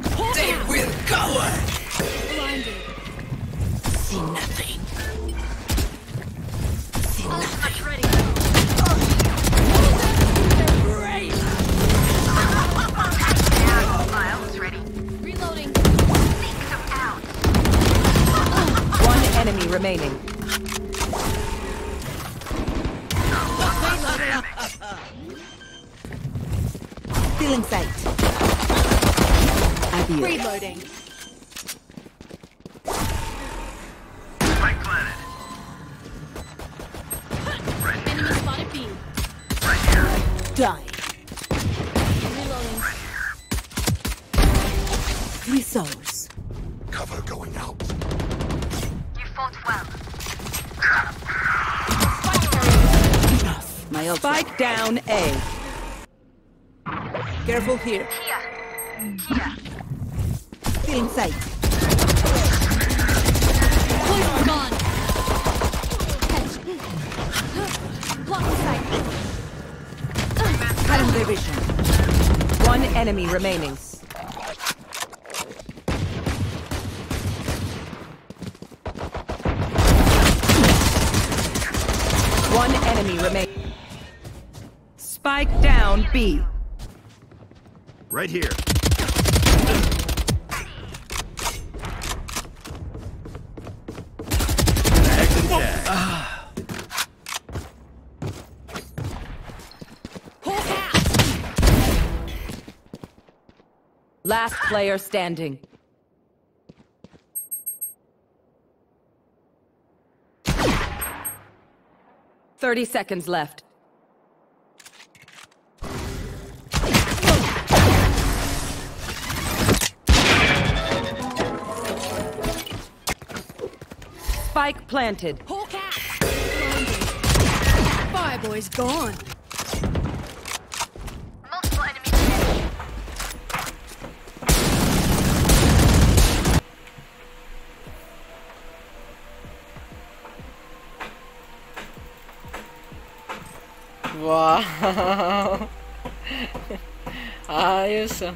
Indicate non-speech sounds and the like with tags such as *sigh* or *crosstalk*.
They will cover! Blinded. See nothing. See nothing. Ready. *laughs* Great! Ready. Reloading. Seek them out. One enemy remaining. Feeling sight. Adieu. Reloading. Reloading. Cover going out. You fought well. Enough. Spike down A. Careful here. Here. Here. Feeling sight. Poison gone. Block sight. Current division. One enemy remaining. One enemy remaining. Spike down B. Right here. Last player standing. Thirty seconds left. Spike planted. Out. Blinded. Fireboy's gone. Uau! *laughs* Ai, isso.